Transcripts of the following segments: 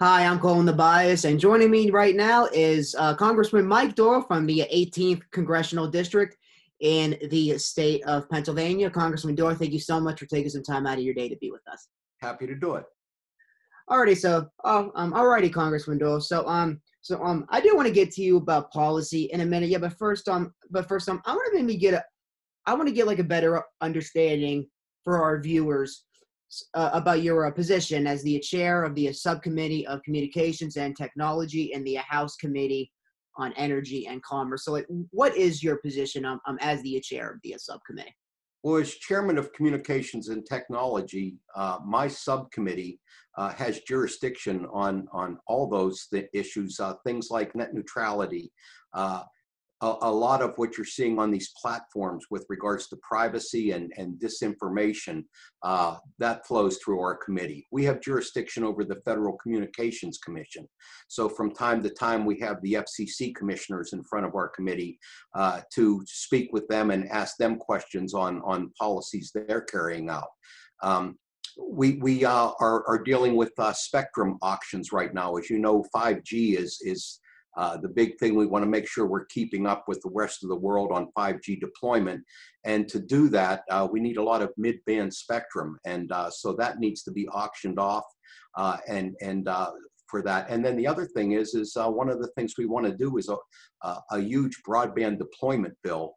Hi, I'm Colton DeBiase, and joining me right now is uh, Congressman Mike Doyle from the 18th Congressional District in the state of Pennsylvania. Congressman Doyle, thank you so much for taking some time out of your day to be with us. Happy to do it. Alrighty, so oh, um, alrighty, Congressman Doyle. So um, so um, I do want to get to you about policy in a minute. Yeah, but first um, but first um, I want to maybe get a, I want to get like a better understanding for our viewers uh, about your uh, position as the chair of the subcommittee of communications and technology in the House Committee on Energy and Commerce. So, like, what is your position um, um, as the chair of the subcommittee? Well, as chairman of communications and technology, uh, my subcommittee uh, has jurisdiction on on all those th- issues, uh, things like net neutrality, uh, a, a, lot of what you're seeing on these platforms with regards to privacy and, and disinformation, uh, that flows through our committee. We have jurisdiction over the Federal Communications Commission. So from time to time, we have the FCC commissioners in front of our committee uh, to speak with them and ask them questions on, on policies they're carrying out. Um, we we uh, are, are dealing with uh, spectrum auctions right now. As you know, 5G is is uh, the big thing we want to make sure we're keeping up with the rest of the world on 5G deployment. And to do that, uh, we need a lot of mid-band spectrum. And uh, so that needs to be auctioned off uh, and, and uh, for that. And then the other thing is, is one of the things we want to do is a, a huge broadband deployment bill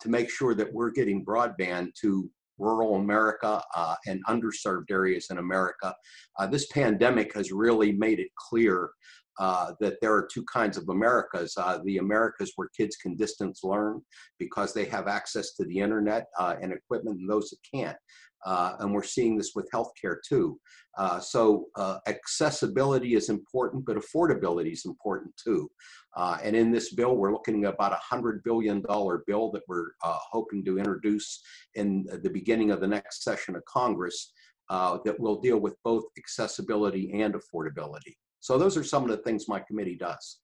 to make sure that we're getting broadband to rural America uh, and underserved areas in America. Uh, this pandemic has really made it clear uh, that there are two kinds of Americas. Uh, the Americas where kids can distance learn because they have access to the internet uh, and equipment, and those that can't. Uh, and we're seeing this with healthcare too. Uh, so accessibility is important, but affordability is important too. and in this bill, we're looking at about a $100 billion bill that we're hoping to introduce in the beginning of the next session of Congress that will deal with both accessibility and affordability. So those are some of the things my committee does.